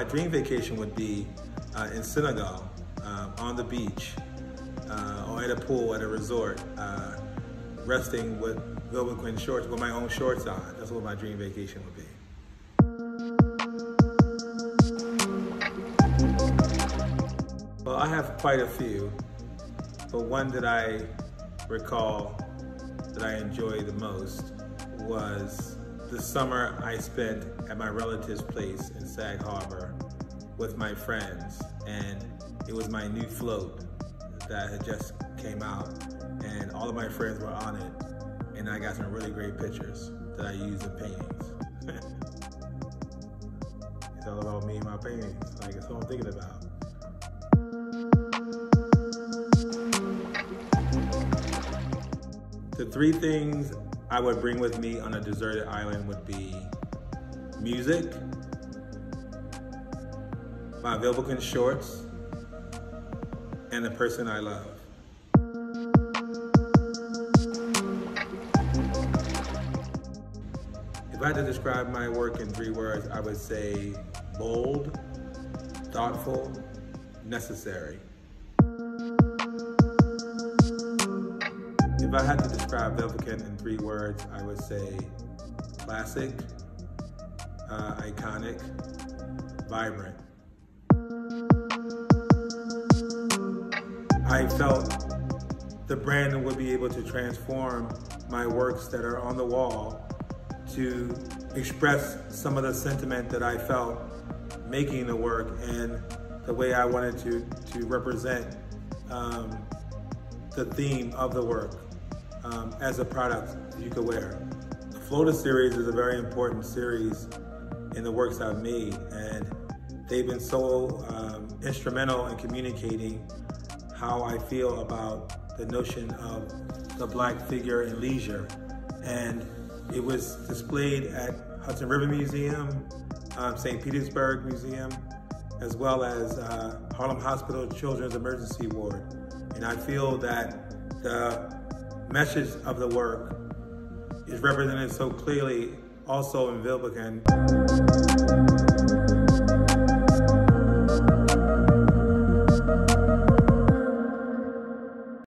my dream vacation would be uh, in Senegal, uh, on the beach, uh, or at a pool at a resort, uh, resting with Vilebrequin shorts, with my own shorts on. That's what my dream vacation would be. Well, I have quite a few, but one that I recall that I enjoy the most was the summer I spent at my relative's place in Sag Harbor with my friends. And it was my new float that had just came out and all of my friends were on it. And I got some really great pictures that I use in paintings. it's all about me and my paintings. Like, it's what I'm thinking about. The three things I would bring with me on a deserted island would be music, my Vilebrequin shorts, and the person I love. If I had to describe my work in three words, I would say bold, thoughtful, necessary. If I had to describe Vilebrequin in three words, I would say classic, uh, iconic, vibrant. I felt the brand would be able to transform my works that are on the wall to express some of the sentiment that I felt making the work and the way I wanted to, to represent um, the theme of the work um, as a product you could wear. The Floater series is a very important series in the works I've made and they've been so um, instrumental in communicating how I feel about the notion of the black figure in leisure. And it was displayed at Hudson River Museum, um, St. Petersburg Museum, as well as uh, Harlem Hospital Children's Emergency Ward. And I feel that the message of the work is represented so clearly also in Vilebrequin.